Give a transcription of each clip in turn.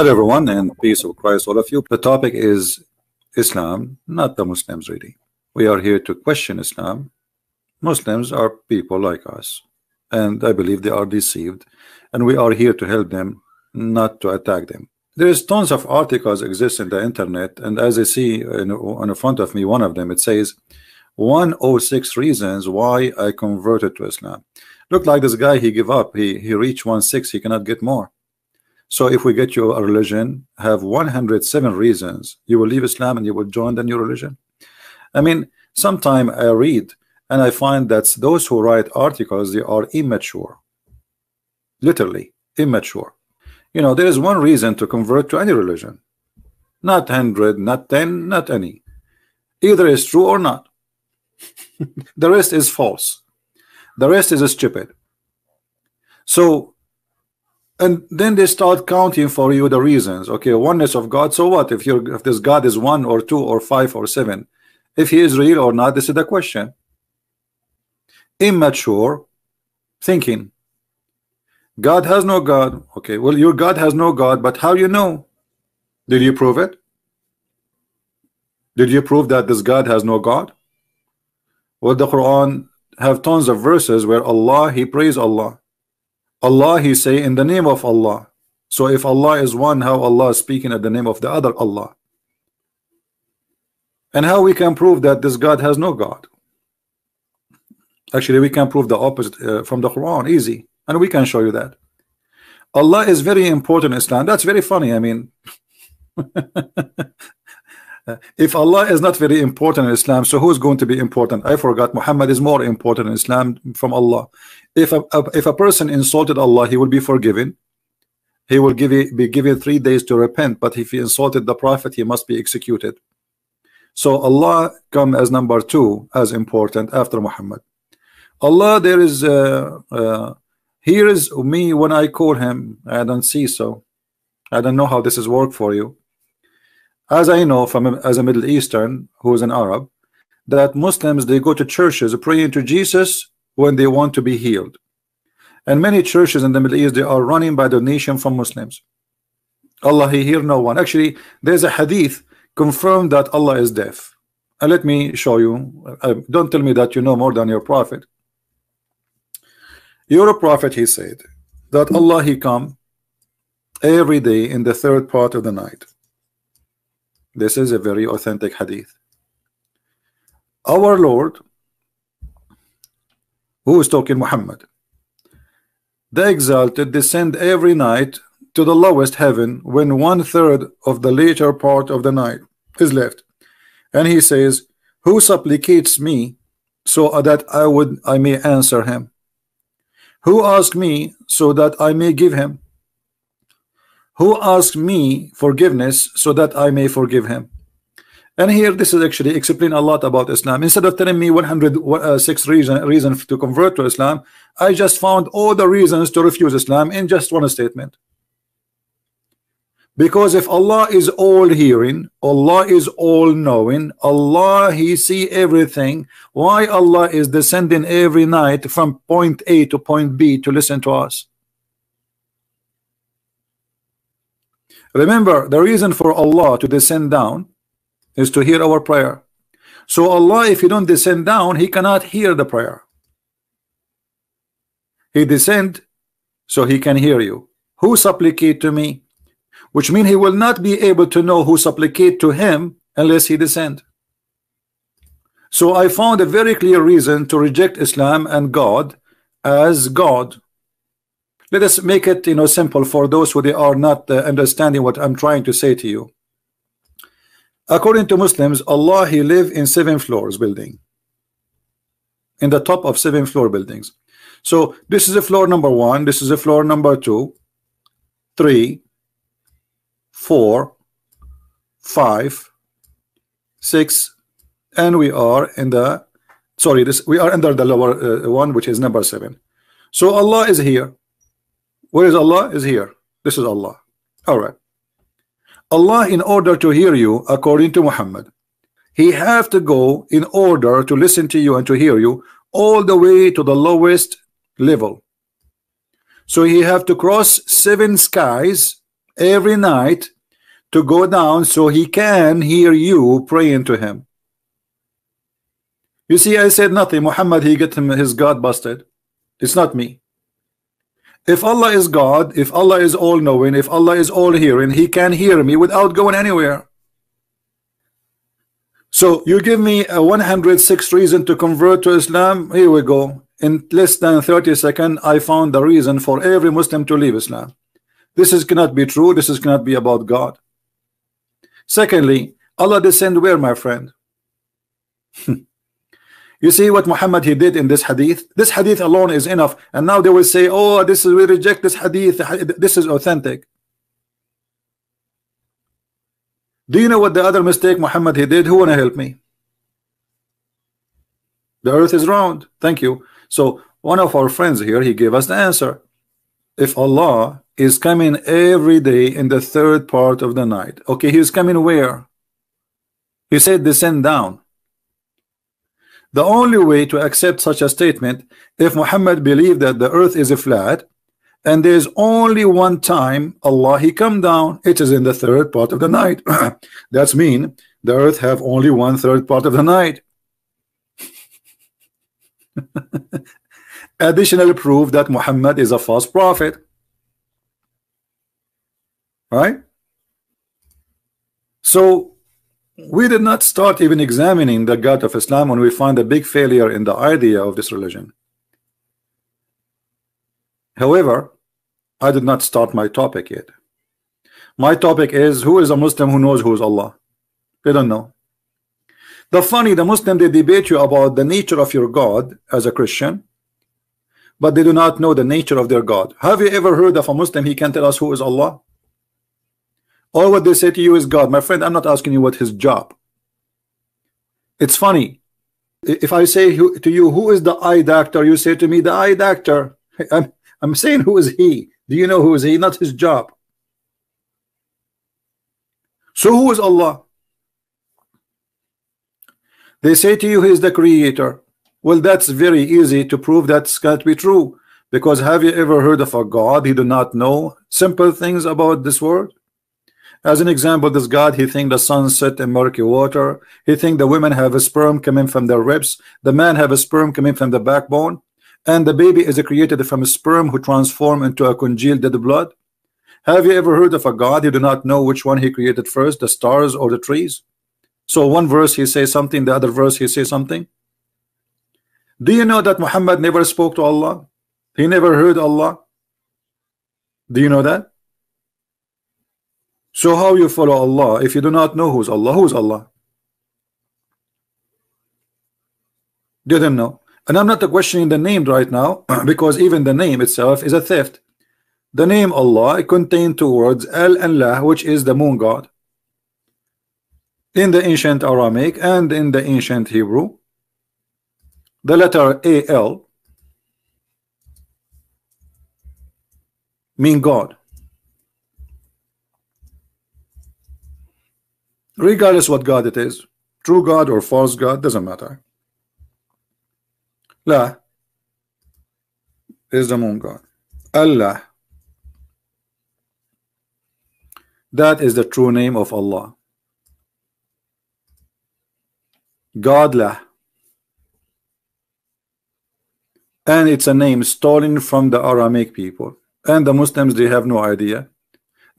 Hello everyone and peace of Christ all of you. The topic is Islam, not the Muslims really. We are here to question Islam. Muslims are people like us and I believe they are deceived and we are here to help them not to attack them. There is tons of articles exist in the internet and as I see in, on the front of me one of them it says 106 reasons why I converted to Islam. Look like this guy he give up he he reached 16 he cannot get more so if we get you a religion, have 107 reasons, you will leave Islam and you will join the new religion. I mean, sometime I read and I find that those who write articles, they are immature. Literally, immature. You know, there is one reason to convert to any religion. Not 100, not 10, not any. Either is true or not. the rest is false. The rest is stupid. So and then they start counting for you the reasons. Okay oneness of God so what? If you if this God is one or two or five or seven if he is real or not this is the question. Immature thinking. God has no God. Okay well your God has no God but how you know? Did you prove it? Did you prove that this God has no God? Well the Quran have tons of verses where Allah he prays Allah Allah he say in the name of Allah. So if Allah is one how Allah is speaking at the name of the other Allah? And how we can prove that this God has no God? Actually we can prove the opposite uh, from the Quran easy. And we can show you that. Allah is very important in Islam. That's very funny I mean. If Allah is not very important in Islam so who's going to be important? I forgot Muhammad is more important in Islam from Allah if a, if a person insulted Allah he will be forgiven. He will give be given three days to repent but if he insulted the prophet he must be executed. So Allah come as number two as important after Muhammad. Allah there is uh, uh, here is me when I call him. I don't see so I don't know how this is work for you. As I know from as a Middle Eastern who is an Arab that Muslims they go to churches praying to Jesus when they want to be healed. And many churches in the Middle East they are running by donation from Muslims. Allah he hear no one. Actually there's a hadith confirmed that Allah is deaf. And let me show you uh, don't tell me that you know more than your prophet. Your prophet he said that Allah he come every day in the third part of the night. This is a very authentic hadith. Our Lord, who is talking Muhammad, the exalted descend every night to the lowest heaven when one third of the later part of the night is left. And he says, Who supplicates me so that I would I may answer him? Who asks me so that I may give him? who asked me forgiveness so that I may forgive him and here this is actually explain a lot about Islam. Instead of telling me 106 uh, reason to convert to Islam I just found all the reasons to refuse Islam in just one statement. Because if Allah is all hearing Allah is all knowing Allah he see everything why Allah is descending every night from point A to point B to listen to us? Remember, the reason for Allah to descend down is to hear our prayer. So Allah, if he don't descend down, He cannot hear the prayer. He descend so He can hear you. Who supplicate to me? Which means He will not be able to know who supplicate to Him unless He descend. So I found a very clear reason to reject Islam and God as God let us make it you know simple for those who they are not uh, understanding what I'm trying to say to you according to Muslims Allah he live in seven floors building in the top of seven floor buildings so this is a floor number one this is a floor number two three four five six and we are in the sorry this we are under the lower uh, one which is number seven so Allah is here where is Allah? Is here. This is Allah. All right. Allah, in order to hear you, according to Muhammad, he have to go in order to listen to you and to hear you all the way to the lowest level. So he have to cross seven skies every night to go down so he can hear you praying to him. You see, I said nothing. Muhammad, he get him his God busted. It's not me. If Allah is God, if Allah is all knowing, if Allah is all hearing, he can hear me without going anywhere. So you give me a 106 reason to convert to Islam. Here we go. In less than 30 seconds, I found the reason for every Muslim to leave Islam. This is cannot be true. This is cannot be about God. Secondly, Allah descend where, my friend? you see what Muhammad he did in this hadith? This hadith alone is enough. And now they will say, oh, this is we reject this hadith. This is authentic. Do you know what the other mistake Muhammad he did? Who wanna help me? The earth is round. Thank you. So one of our friends here, he gave us the answer. If Allah is coming every day in the third part of the night, okay, he's coming where? He said descend down. The only way to accept such a statement, if Muhammad believed that the earth is flat, and there's only one time Allah he come down it is in the third part of the night. That's mean the earth have only one third part of the night. Additional proof that Muhammad is a false prophet. Right? So we did not start even examining the God of Islam when we find a big failure in the idea of this religion However, I did not start my topic yet. My topic is who is a Muslim who knows who is Allah? They don't know. The funny, the Muslim they debate you about the nature of your God as a Christian, but they do not know the nature of their God. Have you ever heard of a Muslim he can tell us who is Allah? All what they say to you is God. My friend, I'm not asking you what his job. It's funny. If I say to you, who is the eye doctor? You say to me, the eye doctor. I'm, I'm saying who is he? Do you know who is he? Not his job. So who is Allah? They say to you he is the creator. Well, that's very easy to prove that's can't be true. Because have you ever heard of a God he do not know simple things about this world? As an example, this God, he think the sun set in murky water. He think the women have a sperm coming from their ribs. The man have a sperm coming from the backbone. And the baby is created from a sperm who transform into a congealed dead blood. Have you ever heard of a God? You do not know which one he created first the stars or the trees? So one verse he says something the other verse he says something. Do you know that Muhammad never spoke to Allah? He never heard Allah? Do you know that so how you follow Allah if you do not know who's Allah who's Allah didn't know and I'm not questioning the name right now because even the name itself is a theft. The name Allah contains two words Al and La which is the moon god. In the ancient Aramaic and in the ancient Hebrew the letter AL mean God. Regardless what God it is, true God or false God, doesn't matter. La is the moon god. Allah. That is the true name of Allah. Godlah. And it's a name stolen from the Aramaic people. And the Muslims, they have no idea.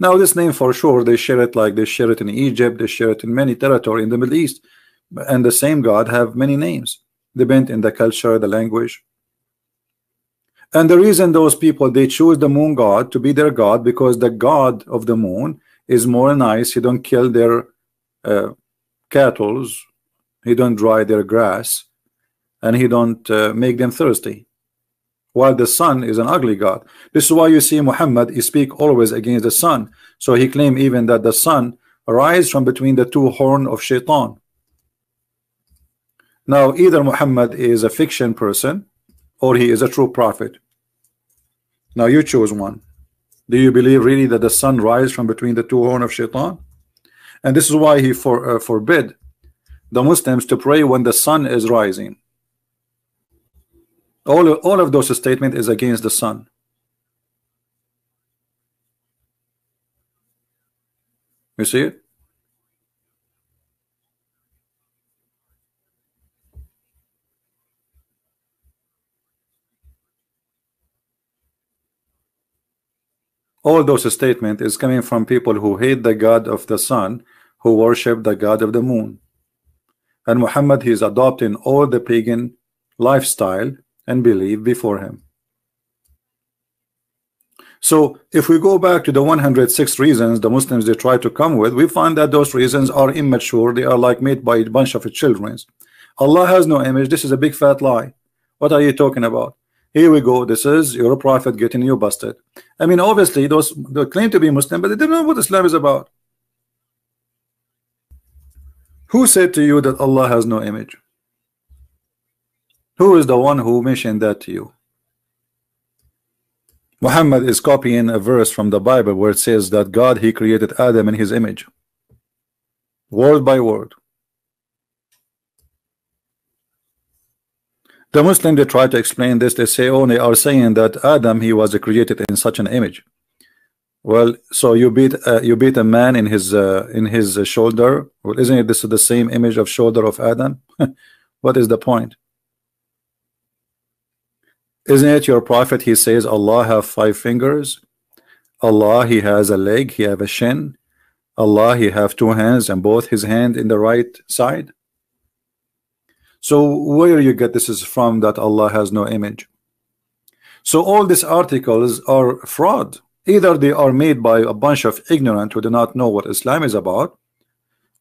Now, this name for sure, they share it like they share it in Egypt, they share it in many territory in the Middle East. And the same God have many names depend in the culture, the language. And the reason those people they choose the moon god to be their god because the god of the moon is more nice. He don't kill their uh, cattle, he don't dry their grass, and he don't uh, make them thirsty. While the sun is an ugly god. This is why you see Muhammad he speak always against the sun. So he claim even that the sun arise from between the two horn of shaitan now, either Muhammad is a fiction person or he is a true prophet. Now, you choose one. Do you believe really that the sun rise from between the two horn of shaitan? And this is why he for, uh, forbid the Muslims to pray when the sun is rising. All of, all of those statement is against the sun. You see it? all those statements is coming from people who hate the God of the sun who worship the God of the moon and Muhammad he is adopting all the pagan lifestyle and belief before him. So if we go back to the 106 reasons the Muslims they try to come with we find that those reasons are immature. They are like made by a bunch of children. Allah has no image. This is a big fat lie. What are you talking about? Here we go. This is your prophet getting you busted. I mean obviously those they claim to be Muslim but they don't know what Islam is about. Who said to you that Allah has no image who is the one who mentioned that to you Muhammad is copying a verse from the Bible where it says that God he created Adam in his image word by word The Muslim they try to explain this. They say, oh, are saying that Adam he was created in such an image. Well, so you beat uh, you beat a man in his uh, in his shoulder. Well, isn't it this is the same image of shoulder of Adam? what is the point? Isn't it your prophet? He says Allah have five fingers. Allah he has a leg. He have a shin. Allah he have two hands and both his hand in the right side. So where you get this is from that Allah has no image. So all these articles are fraud. Either they are made by a bunch of ignorant who do not know what Islam is about,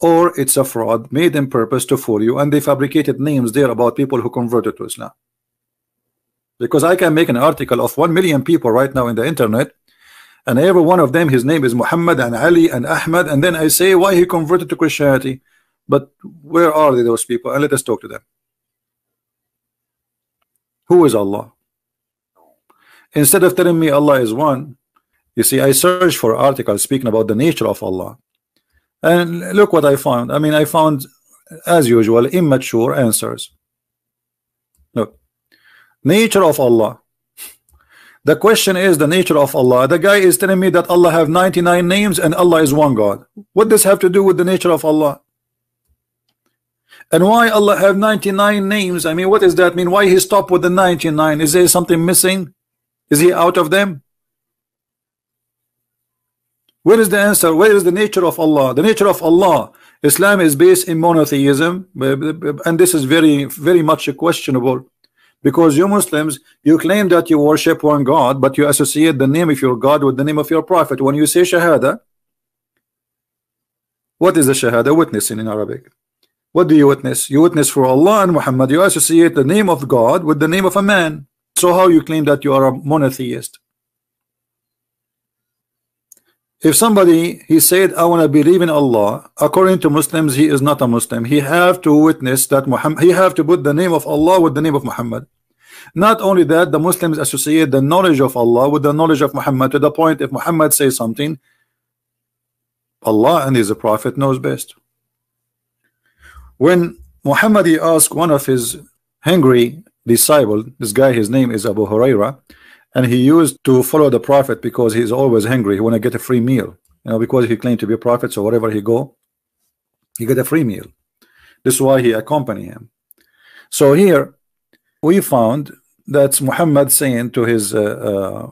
or it's a fraud made in purpose to fool you, and they fabricated names there about people who converted to Islam. Because I can make an article of one million people right now in the internet, and every one of them, his name is Muhammad and Ali and Ahmad, and then I say why he converted to Christianity. But where are they, those people? And let us talk to them. Who is Allah? Instead of telling me Allah is one, you see, I searched for articles speaking about the nature of Allah. And look what I found. I mean, I found, as usual, immature answers. Nature of Allah. The question is the nature of Allah. The guy is telling me that Allah have 99 names and Allah is one God. What does have to do with the nature of Allah? And why Allah have 99 names? I mean, what does that mean? Why he stopped with the 99? Is there something missing? Is he out of them? Where is the answer? Where is the nature of Allah? The nature of Allah. Islam is based in monotheism, and this is very, very much a questionable because you Muslims you claim that you worship one God, but you associate the name of your God with the name of your prophet. When you say Shahada, what is the Shahada? Witnessing in Arabic. What do you witness? You witness for Allah and Muhammad. You associate the name of God with the name of a man. So how you claim that you are a monotheist? If somebody he said I want to believe in Allah, according to Muslims he is not a Muslim. He have to witness that Muhammad. He have to put the name of Allah with the name of Muhammad. Not only that, the Muslims associate the knowledge of Allah with the knowledge of Muhammad to the point if Muhammad says something, Allah and his prophet knows best. When Muhammad he asked one of his hungry disciple, this guy, his name is Abu Huraira, and he used to follow the prophet because he's always hungry. He want to get a free meal, you know, because he claimed to be a prophet. So wherever he go, he get a free meal. This is why he accompany him. So here we found that's Muhammad saying to his uh, uh,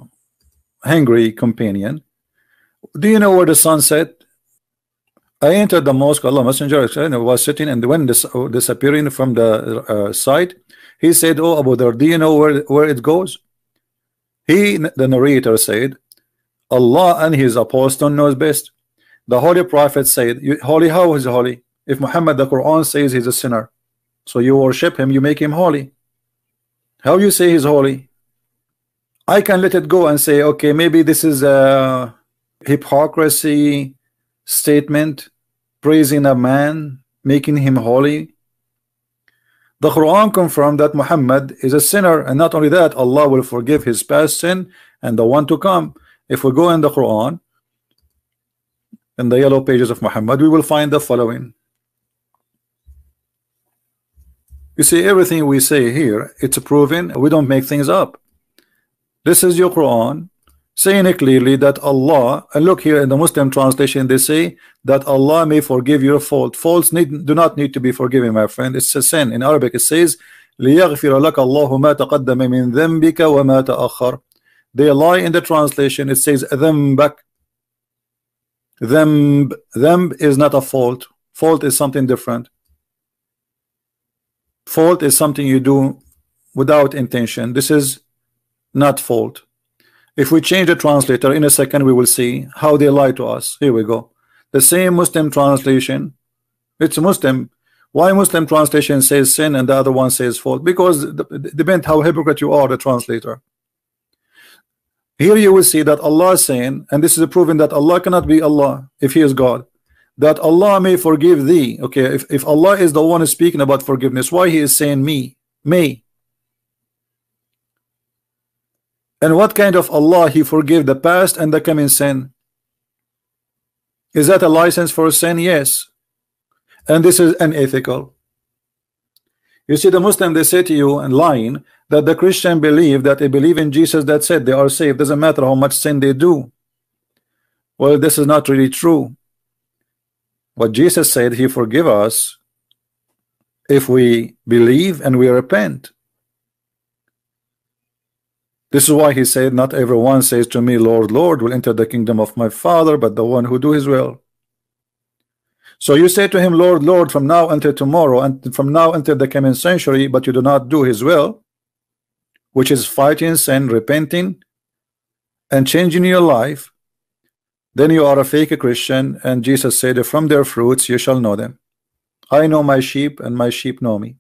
hungry companion, "Do you know where the sun set?" I entered the mosque. Allah Messenger was sitting, and when this disappearing from the uh, sight, he said, "Oh Abu Dhar, do you know where where it goes?" He, the narrator, said, "Allah and His apostle knows best." The Holy Prophet said, "Holy? How is holy? If Muhammad, the Quran says he's a sinner, so you worship him, you make him holy. How you say he's holy? I can let it go and say, okay, maybe this is a hypocrisy." statement praising a man making him holy the Quran confirmed that Muhammad is a sinner and not only that Allah will forgive his past sin and the one to come. If we go in the Quran in the yellow pages of Muhammad we will find the following. You see everything we say here it's proven. We don't make things up. This is your Quran saying clearly that Allah and look here in the Muslim translation they say that Allah may forgive your fault faults need do not need to be forgiven my friend it's a sin in Arabic it says ليغفر لك الله ما تقدم من ذنبك وما تأخر they lie in the translation it says ذنبك ذنب ذنب is not a fault fault is something different fault is something you do without intention this is not fault if we change the translator in a second we will see how they lie to us. Here we go. The same Muslim translation. It's Muslim. Why Muslim translation says sin and the other one says fault? Because it depends how hypocrite you are the translator. Here you will see that Allah is saying and this is proven that Allah cannot be Allah if he is God that Allah may forgive thee. Okay if, if Allah is the one speaking about forgiveness why he is saying me may and what kind of Allah he forgive the past and the coming sin? Is that a license for sin? Yes. And this is unethical. You see, the Muslim they say to you and lying that the Christian believe that they believe in Jesus. That's it. They are saved. Doesn't matter how much sin they do. Well, this is not really true. What Jesus said, He forgive us if we believe and we repent. This is why he said, Not everyone says to me, Lord, Lord, will enter the kingdom of my Father, but the one who do his will. So you say to him, Lord, Lord, from now until tomorrow, and from now until the coming century, but you do not do his will, which is fighting sin, repenting, and changing your life, then you are a fake Christian. And Jesus said, From their fruits you shall know them. I know my sheep, and my sheep know me.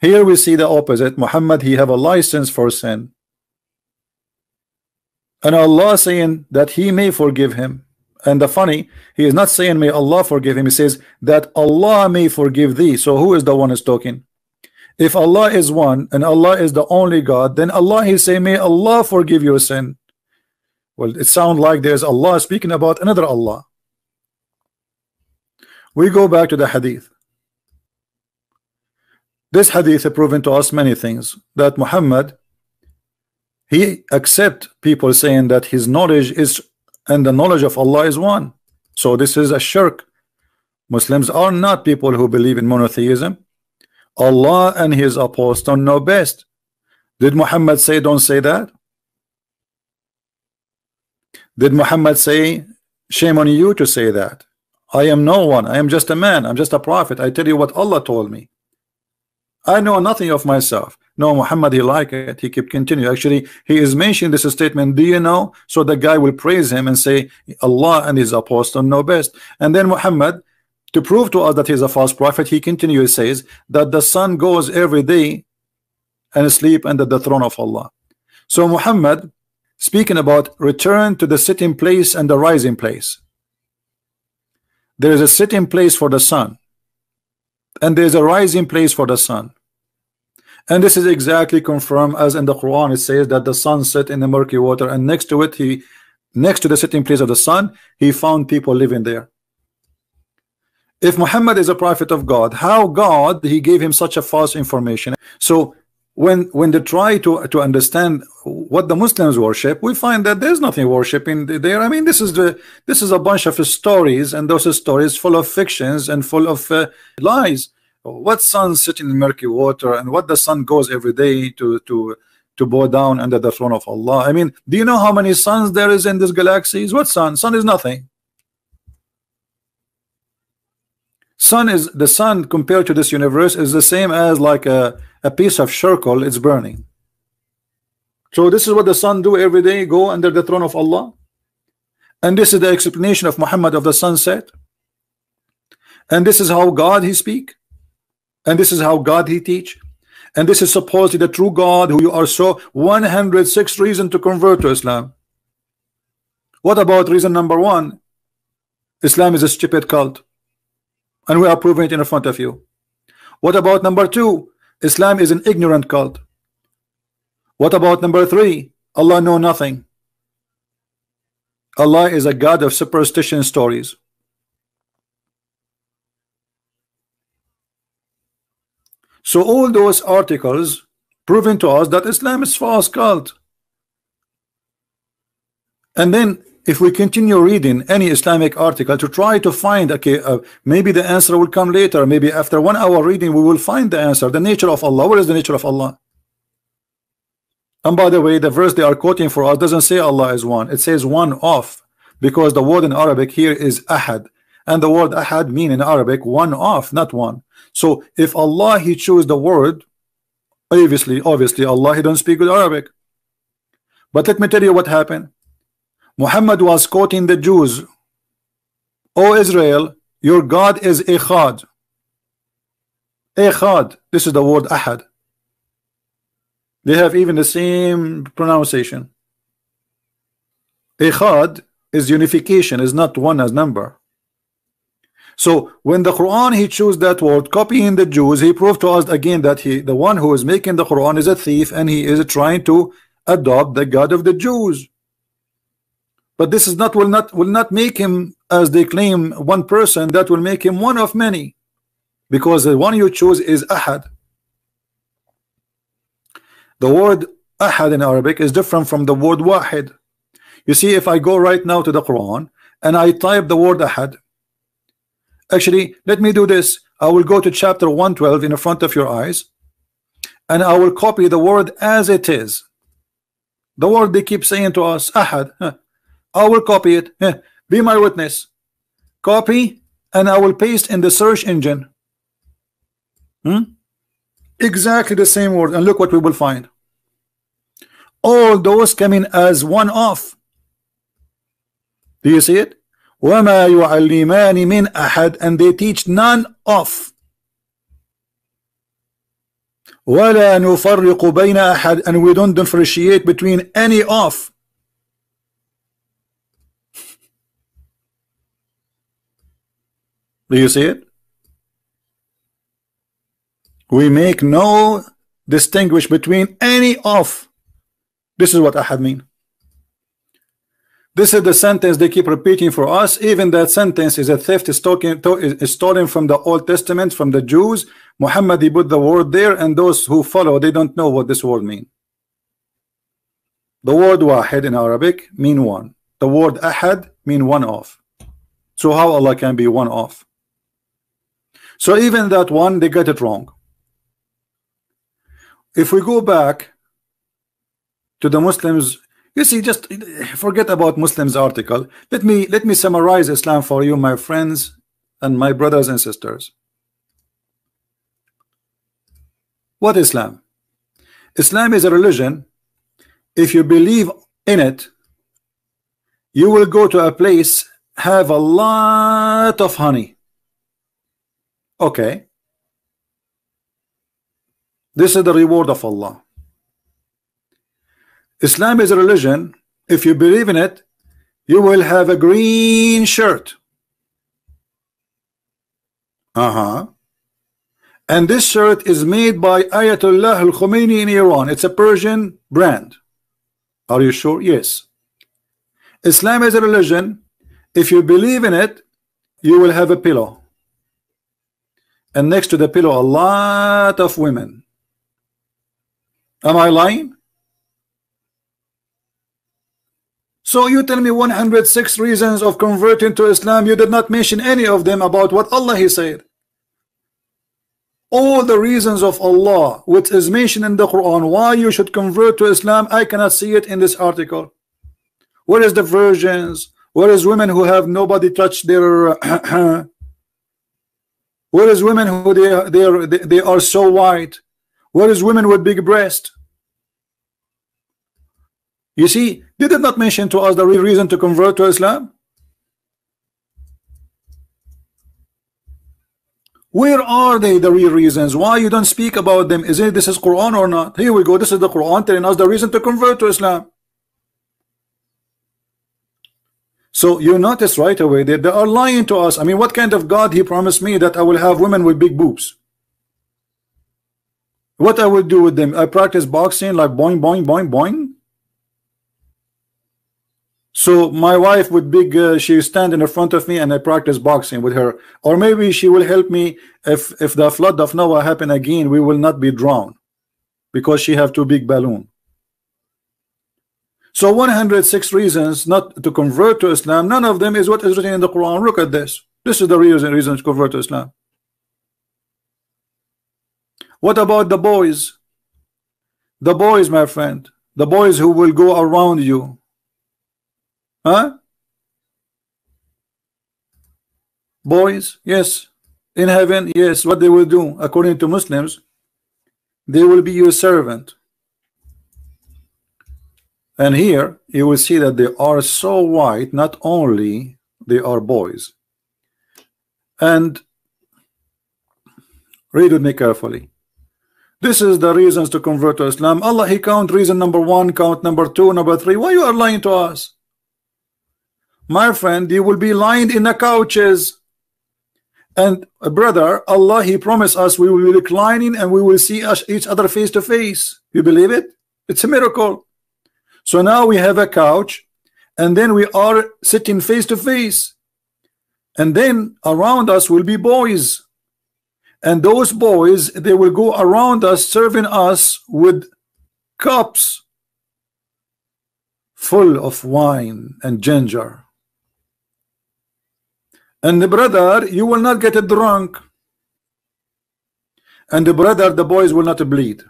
Here we see the opposite. Muhammad, he have a license for sin. And Allah saying that he may forgive him. And the funny, he is not saying may Allah forgive him. He says that Allah may forgive thee. So who is the one is talking? If Allah is one and Allah is the only God, then Allah he say may Allah forgive your sin. Well, it sounds like there's Allah speaking about another Allah. We go back to the hadith. This hadith proven to us many things that Muhammad he accept people saying that his knowledge is and the knowledge of Allah is one. So this is a shirk. Muslims are not people who believe in monotheism. Allah and his apostle know best. Did Muhammad say don't say that? Did Muhammad say shame on you to say that? I am no one. I am just a man. I'm just a prophet. I tell you what Allah told me I know nothing of myself. No, Muhammad, he like it. He keep continue. Actually, he is mentioning this statement. Do you know? So the guy will praise him and say, Allah and his apostle know best. And then Muhammad, to prove to us that he's a false prophet, he continues says that the sun goes every day and sleep under the throne of Allah. So Muhammad, speaking about return to the sitting place and the rising place. There is a sitting place for the sun, and there is a rising place for the sun. And this is exactly confirmed as in the Quran it says that the sun set in the murky water and next to it he next to the sitting place of the sun he found people living there. If Muhammad is a prophet of God, how God he gave him such a false information? So when when they try to to understand what the Muslims worship, we find that there's nothing worshiping there. I mean, this is the this is a bunch of stories, and those stories full of fictions and full of uh, lies what sun sitting in murky water and what the sun goes every day to to to bow down under the throne of Allah? I mean do you know how many suns there is in this galaxies? What sun? Sun is nothing. Sun is the sun compared to this universe is the same as like a, a piece of charcoal it's burning. So this is what the sun do every day go under the throne of Allah? And this is the explanation of Muhammad of the sunset? And this is how God he speak and this is how God he teach. And this is supposedly the true God who you are so 106 reason to convert to Islam. What about reason number one? Islam is a stupid cult. And we are proving it in front of you. What about number two? Islam is an ignorant cult. What about number three? Allah know nothing. Allah is a God of superstition stories So all those articles proving to us that Islam is false cult. and then if we continue reading any Islamic article to try to find okay uh, maybe the answer will come later maybe after one hour reading we will find the answer the nature of Allah. What is the nature of Allah? And by the way the verse they are quoting for us doesn't say Allah is one. It says one off because the word in Arabic here is ahad. And the word ahad mean in Arabic one off not one so if Allah he chose the word obviously obviously Allah he don't speak with Arabic. But let me tell you what happened. Muhammad was quoting the Jews. O Israel your God is Echad. Echad this is the word Ahad. They have even the same pronunciation. Echad is unification is not one as number so when the Quran he chose that word copying the Jews he proved to us again that he the one who is making the Quran is a thief and he is trying to adopt the God of the Jews. But this is not will not will not make him as they claim one person that will make him one of many. Because the one you choose is ahad. The word ahad in Arabic is different from the word wahid. You see if I go right now to the Quran and I type the word ahad actually let me do this I will go to chapter 112 in the front of your eyes and I will copy the word as it is the word they keep saying to us ahad I will copy it. Be my witness. Copy and I will paste in the search engine. Hmm? Exactly the same word. And look what we will find. All those coming as one off. Do you see it? وما يعلمان من أحد and they teach none of ولا نفرق بين أحد and we don't differentiate between any of Do you see it? We make no distinguish between any of. This is what ahad mean. This is the sentence they keep repeating for us. Even that sentence is a theft is, talking, is stolen from the Old Testament, from the Jews. Muhammad he put the word there, and those who follow they don't know what this word mean. The word wahid in Arabic mean one. The word ahad mean one of. So how Allah can be one of? So even that one, they get it wrong. If we go back to the Muslims, you see, just eh, forget about Muslims article. Let me let me summarize Islam for you, my friends and my brothers and sisters. What Islam? Islam is a religion. If you believe in it, you will go to a place have a lot of honey Okay. This is the reward of Allah. Islam is a religion. If you believe in it, you will have a green shirt. Uh-huh. And this shirt is made by Ayatollah al-Khomeini in Iran. It's a Persian brand. Are you sure? Yes. Islam is a religion. If you believe in it, you will have a pillow and next to the pillow a lot of women. Am I lying? So you tell me 106 reasons of converting to Islam. You did not mention any of them about what Allah He said. All the reasons of Allah which is mentioned in the Quran why you should convert to Islam I cannot see it in this article. Where is the virgins? Where is women who have nobody touch their Where is women who they are, they are they are so white? Where is women with big breast? You see, they did not mention to us the real reason to convert to Islam. Where are they the real reasons? Why you don't speak about them? Is it this is Quran or not? Here we go. This is the Quran telling us the reason to convert to Islam. So you notice right away that they are lying to us. I mean, what kind of God he promised me that I will have women with big boobs? What I will do with them? I practice boxing like boing, boing, boing, boing. So my wife with big, uh, she stand in the front of me and I practice boxing with her. Or maybe she will help me if, if the flood of Noah happen again, we will not be drowned because she have two big balloon. So 106 reasons not to convert to Islam, none of them is what is written in the Quran. Look at this. This is the reason, reason to convert to Islam. What about the boys? The boys, my friend. The boys who will go around you. Huh? Boys, yes. In heaven, yes. What they will do, according to Muslims, they will be your servant. And here you will see that they are so white, not only they are boys. And read with me carefully. This is the reasons to convert to Islam. Allah, He count reason number one, count number two, number three. Why you are lying to us? My friend, you will be lying in the couches. And uh, brother, Allah, He promised us we will be reclining and we will see us, each other face to face. You believe it? It's a miracle. So now we have a couch and then we are sitting face to face. And then around us will be boys and those boys they will go around us serving us with cups full of wine and ginger and the brother you will not get drunk. And the brother the boys will not bleed.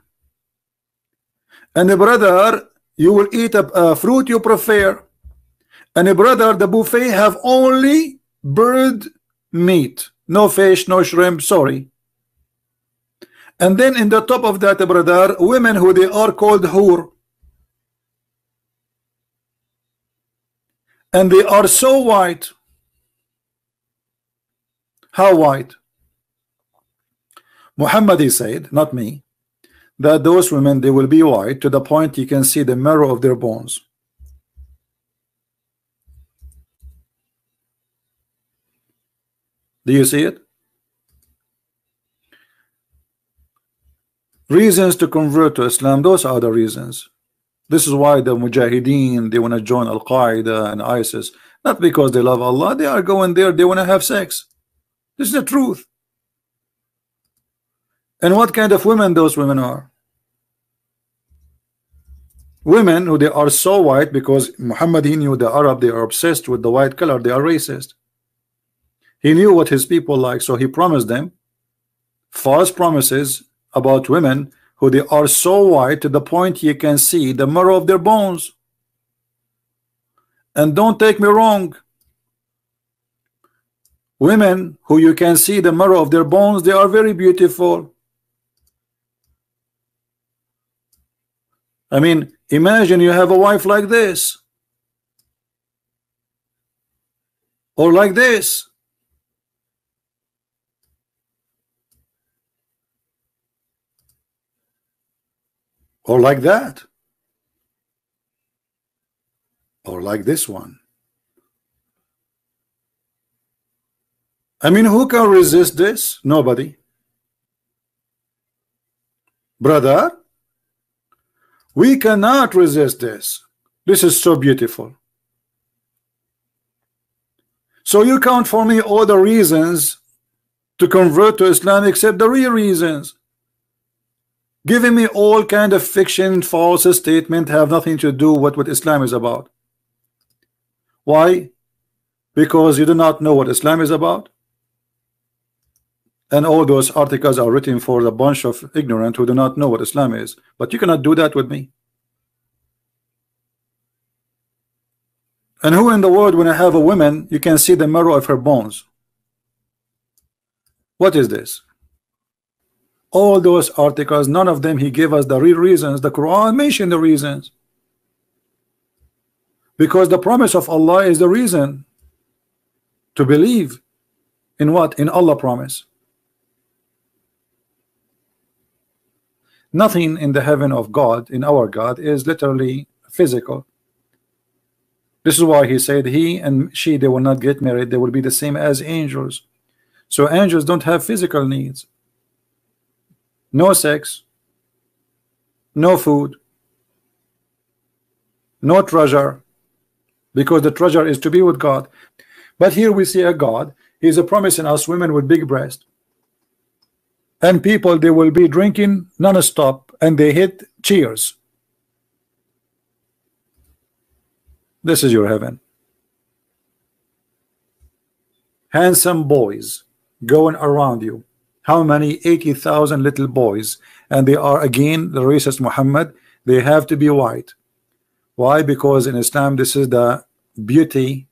And the brother you will eat a, a uh, fruit you prefer. And the brother the buffet have only bird meat. No fish no shrimp sorry. And then in the top of that brother women who they are called hur and they are so white how white? Muhammad he said not me that those women they will be white to the point you can see the marrow of their bones. Do you see it? Reasons to convert to Islam those are the reasons. This is why the Mujahideen they want to join Al-Qaeda and ISIS. Not because they love Allah they are going there they want to have sex this is the truth. And what kind of women those women are? Women who they are so white because Muhammad he knew the Arab they are obsessed with the white color they are racist. He knew what his people like so he promised them false promises about women who they are so white to the point you can see the marrow of their bones. And don't take me wrong women who you can see the marrow of their bones they are very beautiful. I mean imagine you have a wife like this. Or like this. Or like that. Or like this one I mean who can resist this? Nobody. Brother we cannot resist this. This is so beautiful. So you count for me all the reasons to convert to Islam except the real reasons. Giving me all kind of fiction false statement have nothing to do with what Islam is about. Why? Because you do not know what Islam is about and all those articles are written for a bunch of ignorant who do not know what Islam is. But you cannot do that with me. And who in the world when I have a woman you can see the marrow of her bones? What is this? All those articles none of them he gave us the real reasons. The Quran mentioned the reasons. Because the promise of Allah is the reason to believe in what? In Allah promise nothing in the heaven of God in our God is literally physical. This is why he said he and she they will not get married. They will be the same as angels. So angels don't have physical needs. No sex, no food, no treasure, because the treasure is to be with God. But here we see a God, He's a promising us women with big breast. And people, they will be drinking non-stop and they hit cheers. This is your heaven. Handsome boys going around you. How many? 80,000 little boys. And they are again the racist Muhammad. They have to be white. Why? Because in Islam, this is the beauty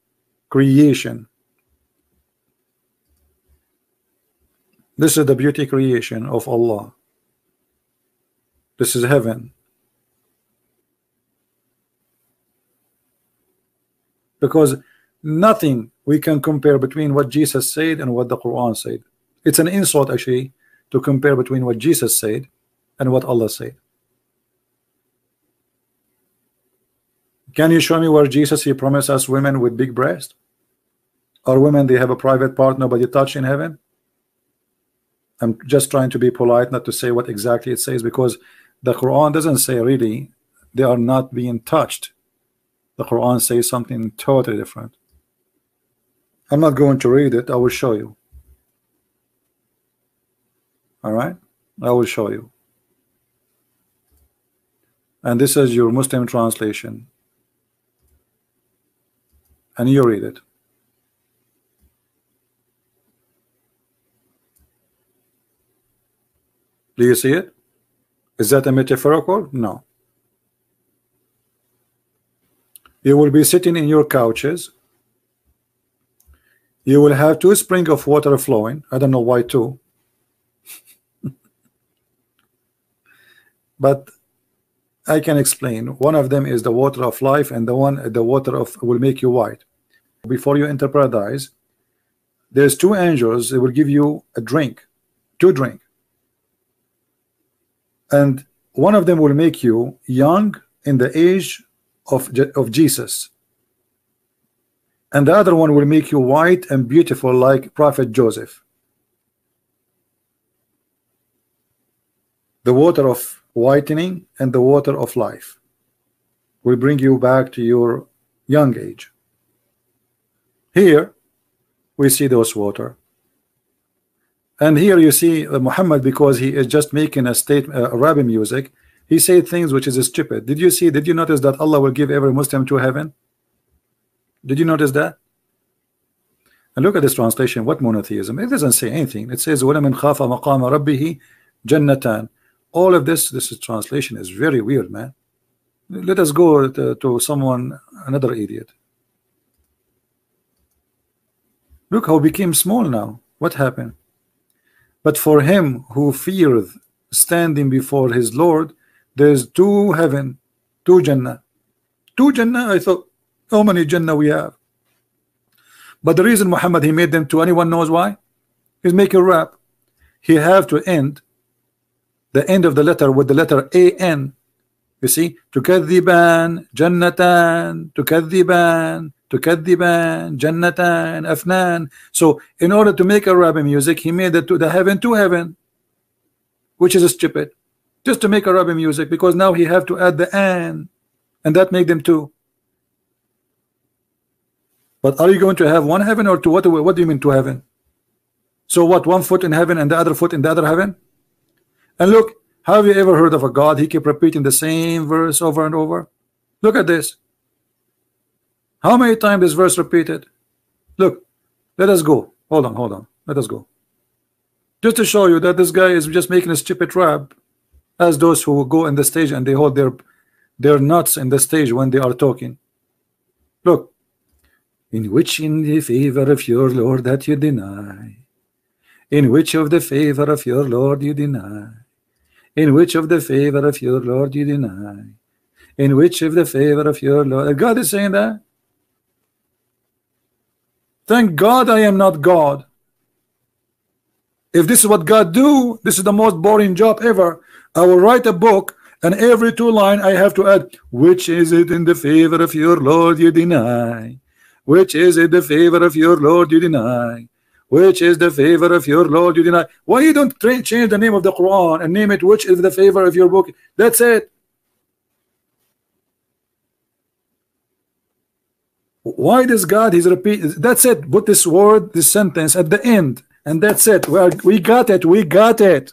creation. This is the beauty creation of Allah. This is heaven. Because nothing we can compare between what Jesus said and what the Quran said. It's an insult actually to compare between what Jesus said and what Allah said. Can you show me where Jesus he promised us women with big breasts? Or women they have a private partner but you touch in heaven? I'm just trying to be polite not to say what exactly it says because the Quran doesn't say really they are not being touched. The Quran says something totally different. I'm not going to read it, I will show you. All right, I will show you. And this is your Muslim translation and you read it. Do you see it? Is that a metaphorical? No. You will be sitting in your couches. You will have two spring of water flowing. I don't know why two. but I can explain. One of them is the water of life, and the one the water of will make you white. Before you enter paradise, there's two angels. They will give you a drink, two drink, and one of them will make you young in the age of of Jesus, and the other one will make you white and beautiful like Prophet Joseph. The water of whitening and the water of life will bring you back to your young age. Here we see those water And here you see uh, Muhammad because he is just making a statement, uh, Arabic music. He said things which is stupid. Did you see? Did you notice that Allah will give every Muslim to heaven? Did you notice that? And look at this translation. What monotheism? It doesn't say anything. It says وَلَمَنْ خَافَ مَقَامَ رَبِّهِ جَنَّتَانِ all of this this translation is very weird man let us go to, to someone another idiot look how became small now what happened But for him who feareth standing before his Lord there's two heaven two Jannah. Two Jannah I thought how many Jannah we have? But the reason Muhammad he made them to anyone knows why? He's making rap. He have to end the end of the letter with the letter an you see تكذبان جنتان تكذبان تكذبان جنتان أفنان so in order to make Arabic music he made it to the heaven to heaven which is stupid just to make Arabic music because now he have to add the an and that make them two but are you going to have one heaven or two what what do you mean to heaven so what one foot in heaven and the other foot in the other heaven and look, have you ever heard of a God? He kept repeating the same verse over and over. Look at this. How many times this verse repeated? Look, let us go. Hold on, hold on. Let us go. Just to show you that this guy is just making a stupid rap, as those who go in the stage and they hold their their nuts in the stage when they are talking. Look, in which in the favor of your Lord that you deny, in which of the favor of your Lord you deny in which of the favor of your Lord you deny? In which of the favor of your Lord? God is saying that. Thank God I am not God. If this is what God do, this is the most boring job ever. I will write a book and every two line I have to add, which is it in the favor of your Lord you deny? Which is it the favor of your Lord you deny? Which is the favor of your Lord you deny. Why you don't change the name of the Quran and name it which is the favor of your book? That's it. Why does God he's repeat that's it put this word this sentence at the end and that's it well we got it we got it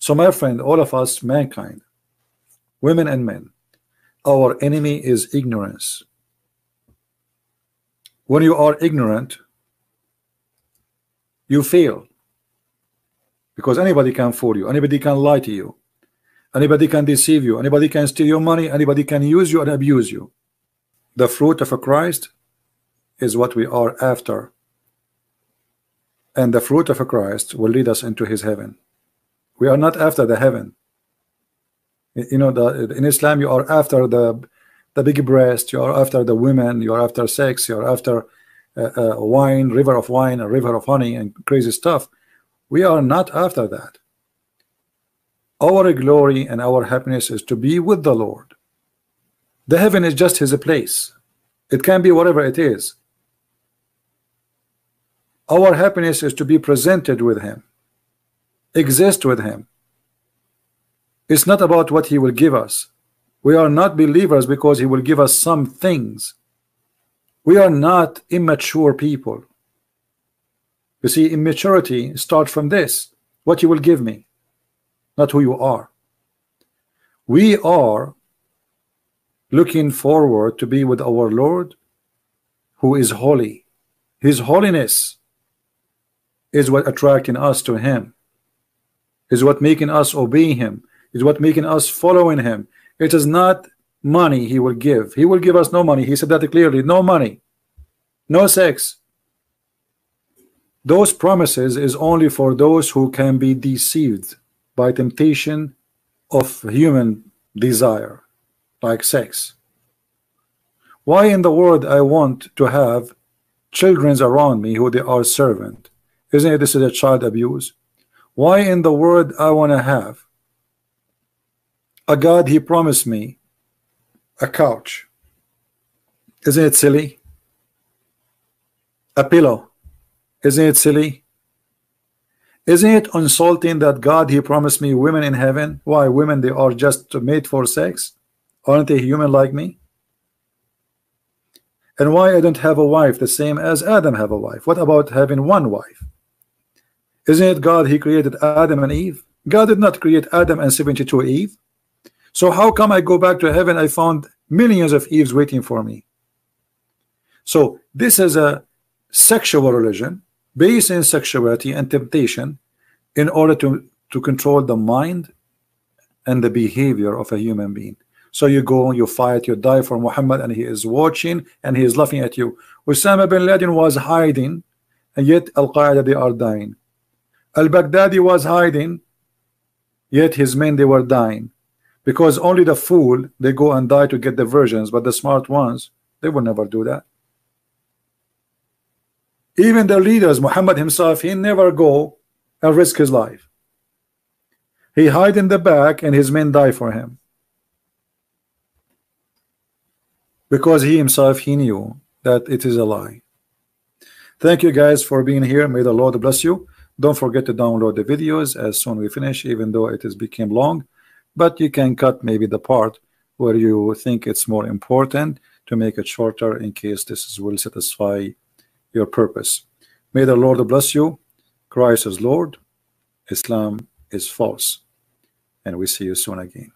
so my friend all of us mankind women and men our enemy is ignorance when you are ignorant you fail. Because anybody can fool you. Anybody can lie to you. Anybody can deceive you. Anybody can steal your money. Anybody can use you and abuse you. The fruit of a Christ is what we are after. And the fruit of a Christ will lead us into his heaven. We are not after the heaven. You know the in Islam you are after the the big breast you are after the women you are after sex you are after uh, uh, wine river of wine a river of honey and crazy stuff. We are not after that. Our glory and our happiness is to be with the Lord. The heaven is just his place. It can be whatever it is. Our happiness is to be presented with him exist with him. It's not about what he will give us. We are not believers because he will give us some things. We are not immature people. You see, immaturity starts from this. What you will give me, not who you are. We are looking forward to be with our Lord who is holy. His holiness is what attracting us to him is what making us obey him is what making us following him it is not money he will give. He will give us no money. He said that clearly. No money. No sex. Those promises is only for those who can be deceived by temptation of human desire like sex. Why in the world I want to have children around me who they are servant? Isn't it this is a child abuse? Why in the world I want to have a God he promised me a couch. Isn't it silly? A pillow. Isn't it silly? Isn't it insulting that God he promised me women in heaven? Why women they are just made for sex? Aren't they human like me? And why I don't have a wife the same as Adam have a wife? What about having one wife? Isn't it God he created Adam and Eve? God did not create Adam and 72 Eve so how come I go back to heaven? I found millions of Eves waiting for me. So this is a sexual religion based in sexuality and temptation in order to, to control the mind and the behavior of a human being. So you go, you fight, you die for Muhammad, and he is watching and he is laughing at you. Osama bin Laden was hiding, and yet Al Qaeda they are dying. Al Baghdadi was hiding, yet his men they were dying because only the fool they go and die to get the versions but the smart ones they will never do that. Even the leaders Muhammad himself he never go and risk his life. He hide in the back and his men die for him. Because he himself he knew that it is a lie. Thank you guys for being here. May the Lord bless you. Don't forget to download the videos as soon we finish even though it has become long but you can cut maybe the part where you think it's more important to make it shorter in case this will satisfy your purpose. May the Lord bless you. Christ is Lord. Islam is false. And we see you soon again.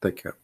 Take care.